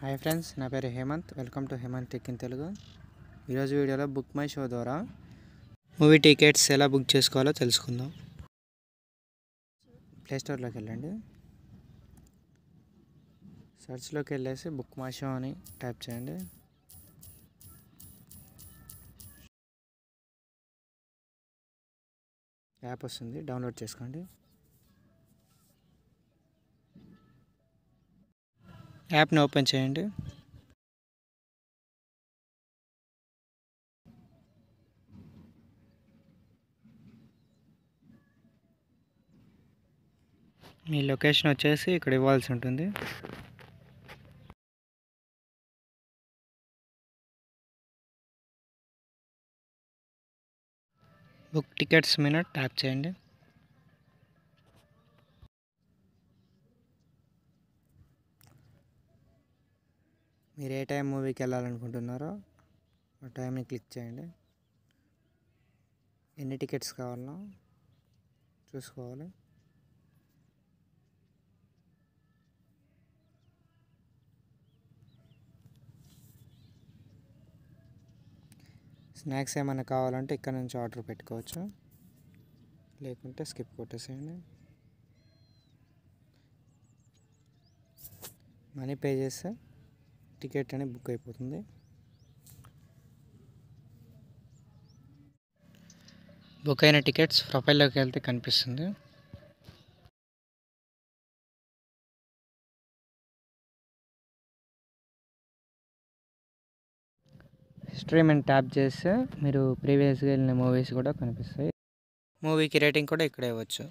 Hi friends నా పేరు Hemanth. Welcome to Hemanth tech in Telugu. ఈరోజు వీడియోలో బుక్ మై షో ద్వారా మూవీ టికెట్స్ ఎలా బుక్ చేసుకోవాలో తెలుసుకుందాం. ప్లేస్టోర్లోకి వెళ్ళండి. సెర్చ్లోకి వెళ్ళేసి బుక్ మై షో అని టైప్ చేయండి. యాప్ వస్తుంది డౌన్లోడ్ చేసుకోండి. యాప్ని ఓపెన్ చేయండి. మీ లొకేషన్ వచ్చేసి ఇక్కడ ఇవ్వాల్సి ఉంటుంది. బుక్ టికెట్స్ మీద ట్యాప్ చేయండి. మీరు ఏ టైం మూవీకి వెళ్ళాలనుకుంటున్నారో ఆ టైంని క్లిక్ చేయండి. ఎన్ని టికెట్స్ కావాలనో చూసుకోవాలి. స్నాక్స్ ఏమైనా కావాలంటే ఇక్కడ నుంచి ఆర్డర్ పెట్టుకోవచ్చు. లేకుంటే స్కిప్ కొట్టేసేయండి. మనీ పే చేస్తే టికెట్ అనేది బుక్ అయిపోతుంది. బుక్ అయిన టికెట్స్ ప్రొఫైల్లోకి వెళ్తే కనిపిస్తుంది. హిస్టరీ అని ట్యాప్ చేస్తే మీరు ప్రీవియస్గా వెళ్ళిన మూవీస్ కూడా కనిపిస్తాయి. మూవీకి రేటింగ్ కూడా ఇక్కడ ఇవ్వచ్చు.